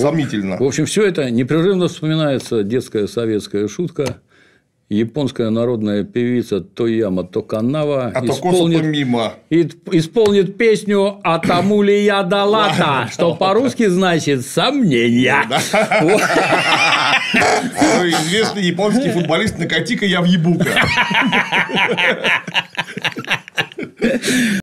Сомнительно. В общем, все это непрерывно вспоминается детская советская шутка. Японская народная певица Тояма Токанава А то мимо. исполнит песню «А тому ли я дала-то», что по-русски значит «сомнения». Ну, известный японский футболист Накатика Явьебука.